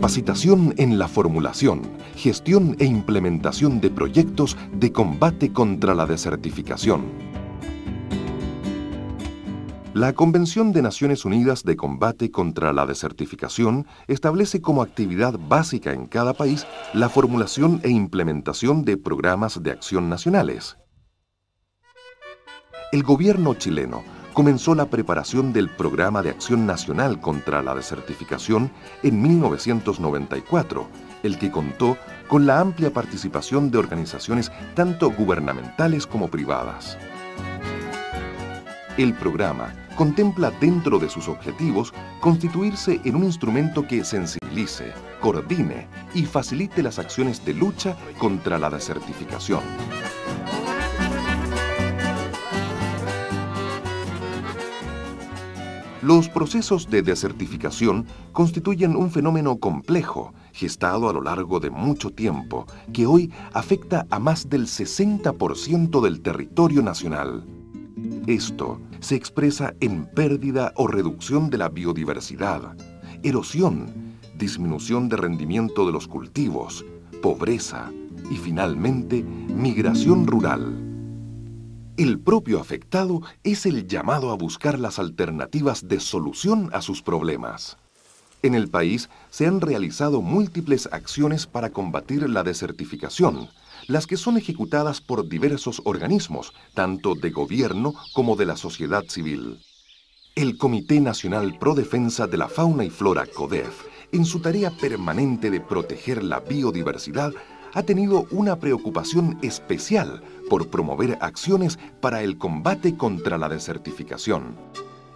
Capacitación en la formulación, gestión e implementación de proyectos de combate contra la desertificación. La Convención de Naciones Unidas de Combate contra la Desertificación establece como actividad básica en cada país la formulación e implementación de programas de acción nacionales. El gobierno chileno comenzó la preparación del Programa de Acción Nacional contra la Desertificación en 1994, el que contó con la amplia participación de organizaciones tanto gubernamentales como privadas. El programa contempla dentro de sus objetivos constituirse en un instrumento que sensibilice, coordine y facilite las acciones de lucha contra la desertificación. Los procesos de desertificación constituyen un fenómeno complejo, gestado a lo largo de mucho tiempo, que hoy afecta a más del 60% del territorio nacional. Esto se expresa en pérdida o reducción de la biodiversidad, erosión, disminución de rendimiento de los cultivos, pobreza y finalmente migración rural el propio afectado es el llamado a buscar las alternativas de solución a sus problemas. En el país se han realizado múltiples acciones para combatir la desertificación, las que son ejecutadas por diversos organismos, tanto de gobierno como de la sociedad civil. El Comité Nacional Pro Defensa de la Fauna y Flora CODEF, en su tarea permanente de proteger la biodiversidad, ha tenido una preocupación especial por promover acciones para el combate contra la desertificación.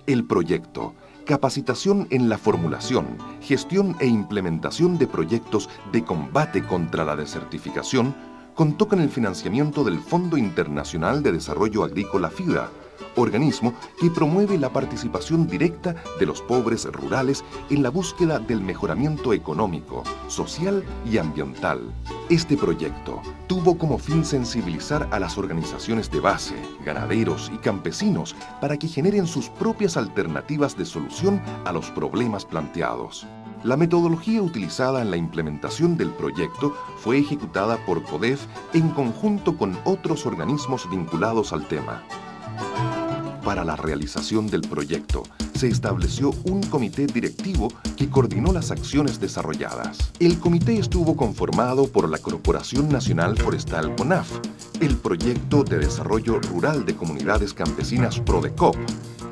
El proyecto Capacitación en la formulación, gestión e implementación de proyectos de combate contra la desertificación contó con el financiamiento del Fondo Internacional de Desarrollo Agrícola FIDA, organismo que promueve la participación directa de los pobres rurales en la búsqueda del mejoramiento económico, social y ambiental. Este proyecto tuvo como fin sensibilizar a las organizaciones de base, ganaderos y campesinos para que generen sus propias alternativas de solución a los problemas planteados. La metodología utilizada en la implementación del proyecto fue ejecutada por CODEF en conjunto con otros organismos vinculados al tema. Para la realización del proyecto, se estableció un comité directivo que coordinó las acciones desarrolladas. El comité estuvo conformado por la Corporación Nacional Forestal CONAF, el Proyecto de Desarrollo Rural de Comunidades Campesinas PRODECOP,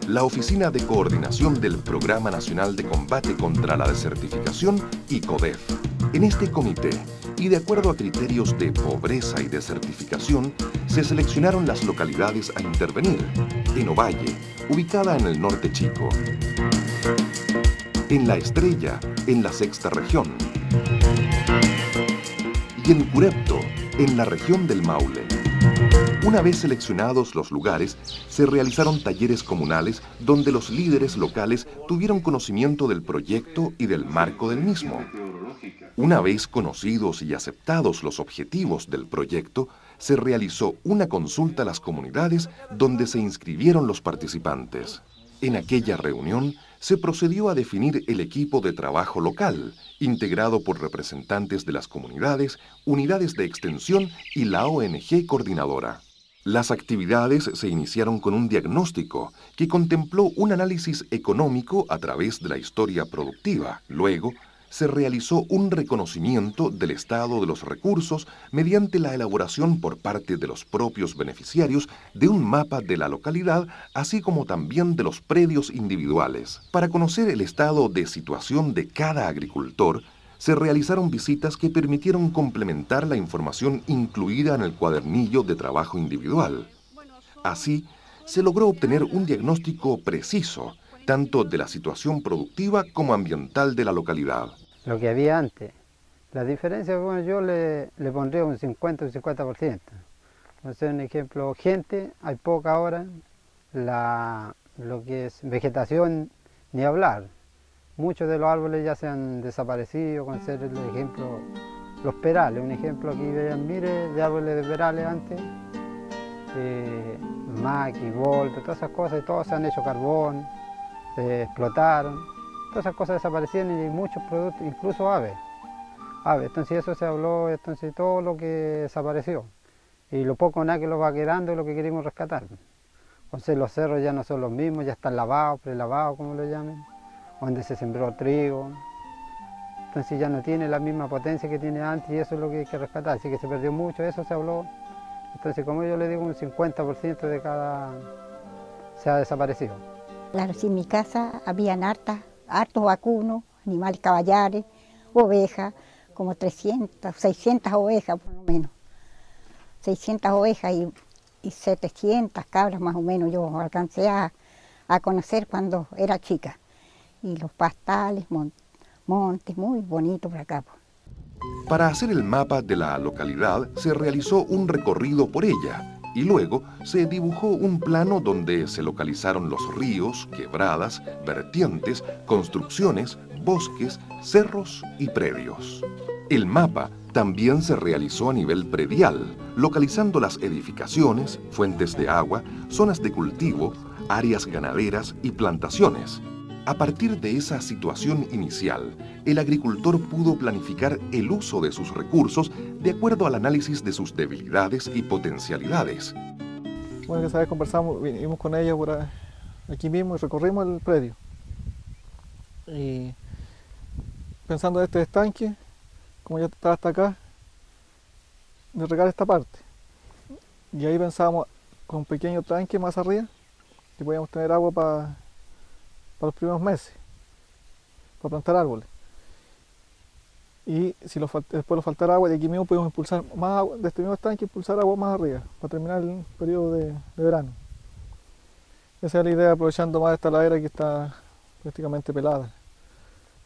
la Oficina de Coordinación del Programa Nacional de Combate contra la Desertificación y CODEF. En este comité, y de acuerdo a criterios de pobreza y desertificación, se seleccionaron las localidades a intervenir. En Ovalle, ubicada en el norte chico. En La Estrella, en la sexta región. Y en Curepto, en la región del Maule. Una vez seleccionados los lugares, se realizaron talleres comunales donde los líderes locales tuvieron conocimiento del proyecto y del marco del mismo. Una vez conocidos y aceptados los objetivos del proyecto, se realizó una consulta a las comunidades donde se inscribieron los participantes. En aquella reunión se procedió a definir el equipo de trabajo local, integrado por representantes de las comunidades, unidades de extensión y la ONG coordinadora. Las actividades se iniciaron con un diagnóstico que contempló un análisis económico a través de la historia productiva. Luego, se realizó un reconocimiento del estado de los recursos mediante la elaboración por parte de los propios beneficiarios de un mapa de la localidad, así como también de los predios individuales. Para conocer el estado de situación de cada agricultor, se realizaron visitas que permitieron complementar la información incluida en el cuadernillo de trabajo individual. Así, se logró obtener un diagnóstico preciso, tanto de la situación productiva como ambiental de la localidad lo que había antes. La diferencia, bueno, yo le, le pondría un 50 o un 50%. Entonces, un ejemplo, gente, hay poca ahora, la, lo que es vegetación, ni hablar. Muchos de los árboles ya se han desaparecido, con ser el ejemplo, los perales, un ejemplo aquí vean, mire, de árboles de perales antes, eh, maqui, volta, todas esas cosas, todos se han hecho carbón, se explotaron todas esas cosas desaparecían y muchos productos, incluso aves. Aves, entonces eso se habló, entonces todo lo que desapareció. Y lo poco nada que lo va quedando es lo que queremos rescatar. Entonces los cerros ya no son los mismos, ya están lavados, prelavados, como lo llamen, donde se sembró trigo. Entonces ya no tiene la misma potencia que tiene antes y eso es lo que hay que rescatar. Así que se perdió mucho, eso se habló. Entonces, como yo le digo, un 50% de cada se ha desaparecido. Claro, si en mi casa habían hartas, hartos vacunos, animales caballares, ovejas, como 300, 600 ovejas por lo menos. 600 ovejas y, 700 cabras más o menos yo alcancé a, conocer cuando era chica. Y los pastales, montes, muy bonitos por acá. Para hacer el mapa de la localidad se realizó un recorrido por ella y luego se dibujó un plano donde se localizaron los ríos, quebradas, vertientes, construcciones, bosques, cerros y predios. El mapa también se realizó a nivel predial, localizando las edificaciones, fuentes de agua, zonas de cultivo, áreas ganaderas y plantaciones. A partir de esa situación inicial, el agricultor pudo planificar el uso de sus recursos de acuerdo al análisis de sus debilidades y potencialidades. Bueno, esa vez conversamos, vinimos con ella por aquí mismo y recorrimos el predio. Y pensando en este estanque, como ya está hasta acá, de regar esta parte. Y ahí pensábamos con un pequeño tanque más arriba, que podíamos tener agua para para los primeros meses, para plantar árboles. Y si después lo faltara agua, de aquí mismo podemos impulsar más agua, de este mismo estanque, impulsar agua más arriba, para terminar el periodo de, verano. Esa es la idea, aprovechando más esta ladera que está prácticamente pelada.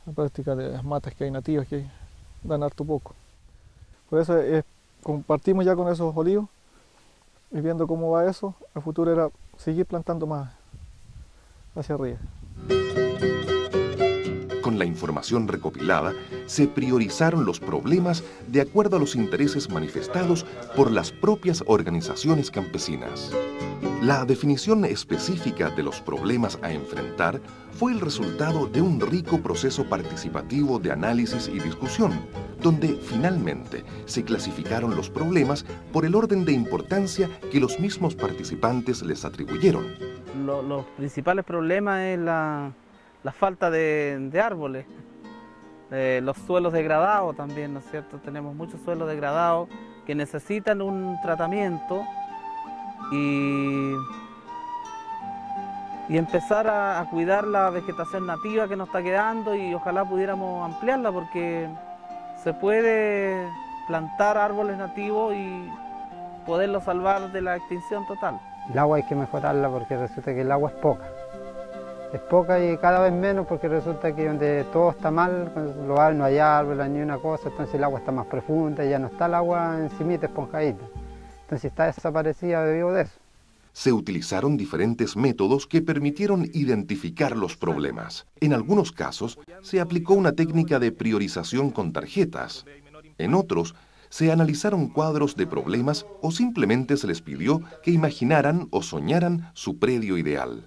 La práctica de las matas que hay nativas que dan harto poco. Por eso compartimos ya con esos olivos y viendo cómo va eso, el futuro era seguir plantando más hacia arriba. Con la información recopilada, se priorizaron los problemas de acuerdo a los intereses manifestados por las propias organizaciones campesinas. La definición específica de los problemas a enfrentar fue el resultado de un rico proceso participativo de análisis y discusión, donde finalmente se clasificaron los problemas por el orden de importancia que los mismos participantes les atribuyeron. Los principales problemas es la, falta de, árboles, eh, los suelos degradados también, ¿no es cierto? Tenemos muchos suelos degradados que necesitan un tratamiento y, empezar a, cuidar la vegetación nativa que nos está quedando y ojalá pudiéramos ampliarla porque se puede plantar árboles nativos y poderlos salvar de la extinción total. El agua hay que mejorarla porque resulta que el agua es poca. Es poca y cada vez menos porque resulta que donde todo está mal, no hay árboles ni una cosa, entonces el agua está más profunda y ya no está el agua encimita esponjadita. Entonces está desaparecida debido de eso. Se utilizaron diferentes métodos que permitieron identificar los problemas. En algunos casos, se aplicó una técnica de priorización con tarjetas. En otros, se analizaron cuadros de problemas o simplemente se les pidió que imaginaran o soñaran su predio ideal.